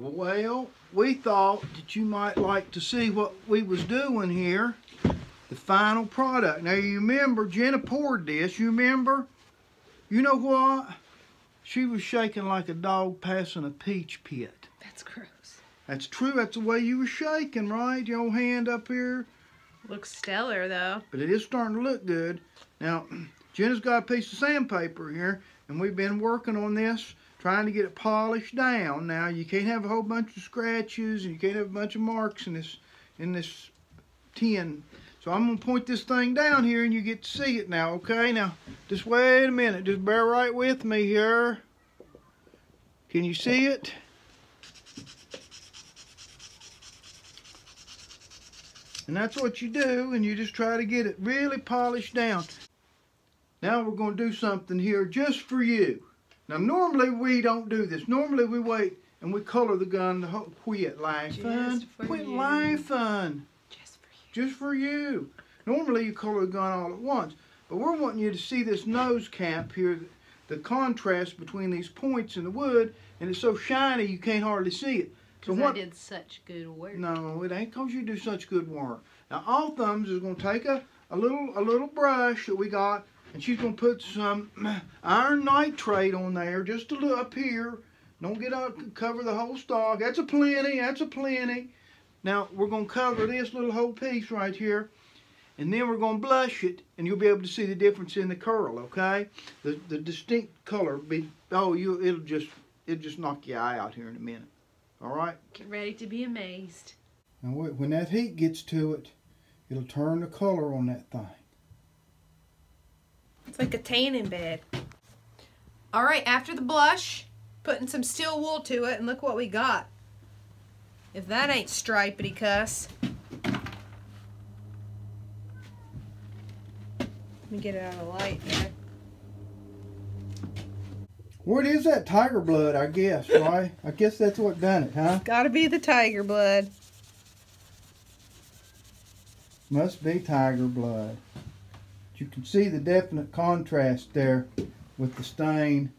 Well, we thought that you might like to see what we was doing here. The final product. Now you remember Jenna poured this, you remember? You know what? She was shaking like a dog passing a peach pit. That's gross. That's true, that's the way you were shaking, right? Your hand up here. Looks stellar though. But it is starting to look good. Now, Jenna's got a piece of sandpaper here, and we've been working on this trying to get it polished down. Now you can't have a whole bunch of scratches and you can't have a bunch of marks in this in this tin. So I'm gonna point this thing down here and you get to see it now, okay? Now just wait a minute, just bear right with me here. Can you see it? And that's what you do, and you just try to get it really polished down. Now we're going to do something here just for you. Now, normally we don't do this. Normally we wait and we color the gun to quit laughing. Quit you. laughing. Just for you. Just for you. Normally you color the gun all at once. But we're wanting you to see this nose cap here, the contrast between these points in the wood, and it's so shiny you can't hardly see it. So Because I did such good work. No, it ain't cause you do such good work. Now, all thumbs is gonna take a, a little a little brush that we got, and she's gonna put some iron nitrate on there, just a little up here. Don't get up cover the whole stock. That's a plenty. That's a plenty. Now we're gonna cover this little whole piece right here, and then we're gonna blush it, and you'll be able to see the difference in the curl. Okay, the the distinct color. Be oh you it'll just it'll just knock your eye out here in a minute. All right. Get ready to be amazed. And when that heat gets to it, it'll turn the color on that thing. It's like a tanning bed. All right, after the blush, putting some steel wool to it, and look what we got. If that ain't stripedy cuss. Let me get it out of the light there. What is that tiger blood? I guess, right? I guess that's what done it, huh? Gotta be the tiger blood. Must be tiger blood. You can see the definite contrast there with the stain.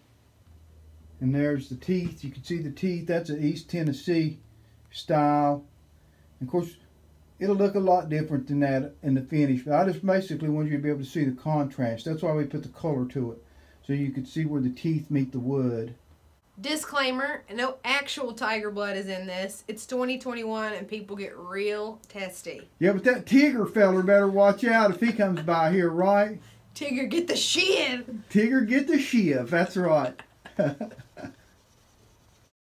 And there's the teeth. You can see the teeth. That's an East Tennessee style. And of course, it'll look a lot different than that in the finish. But I just basically want you to be able to see the contrast. That's why we put the color to it. So you can see where the teeth meet the wood. Disclaimer, no actual tiger blood is in this. It's 2021 and people get real testy. Yeah, but that Tigger feller better watch out if he comes by here, right? Tigger, get the shiv! Tigger, get the shiv. That's right.